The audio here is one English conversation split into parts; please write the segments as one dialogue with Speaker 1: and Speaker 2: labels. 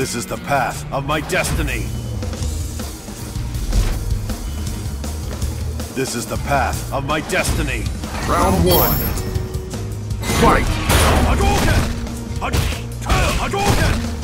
Speaker 1: This is the path of my destiny. This is the path of my destiny.
Speaker 2: Round one. Fight!
Speaker 1: Hadouken! Had Hadouken! Hadouken!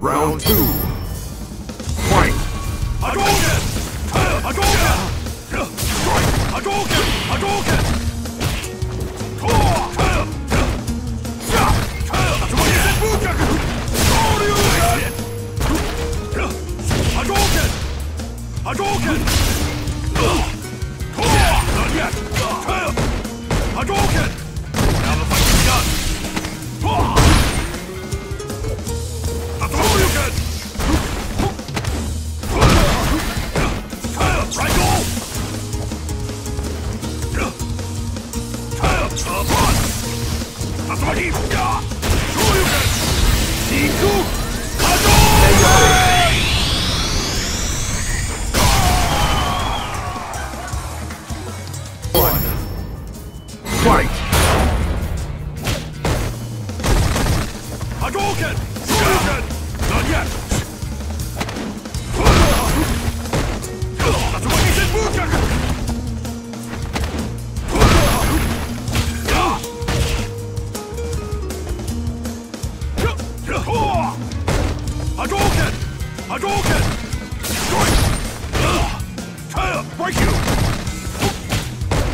Speaker 2: Round two. Fight!
Speaker 1: Hadouken! Hadouken! Strike! Hadouken! Hadouken! Hadouken! Hadouken! Hadouken! Not yet! Break you!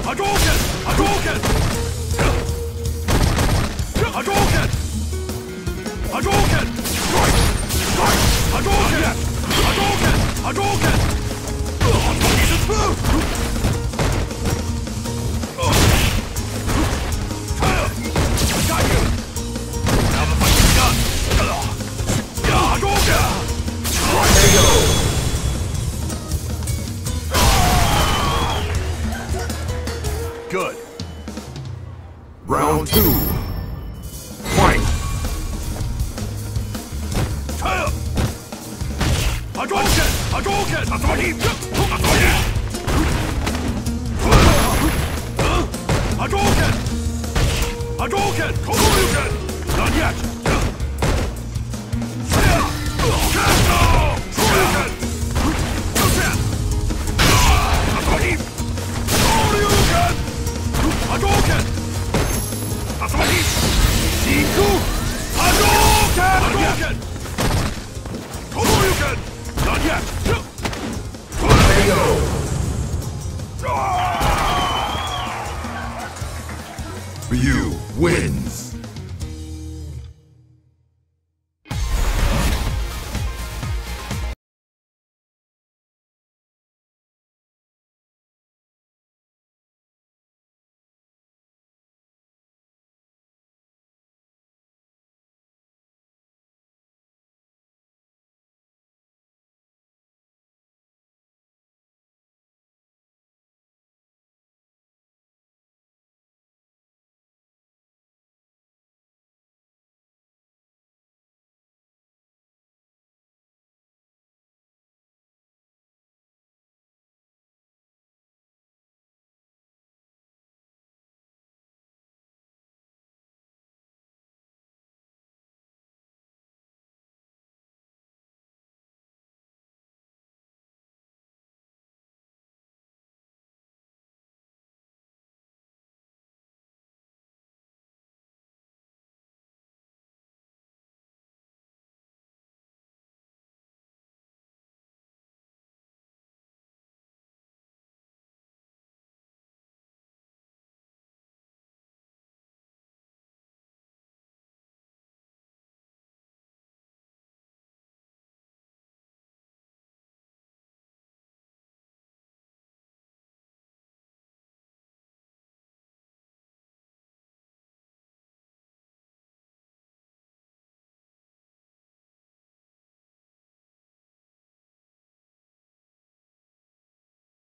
Speaker 1: Hadouken! Hadouken! Hadouken! Hadouken! Strike! Strike! Hadouken! Hadouken! Hadouken! Good.
Speaker 2: Round two. Fight!
Speaker 1: Hadouken! Hadouken! Authority! Authority! Hadouken! Hadouken! Not yet! Cast You wins.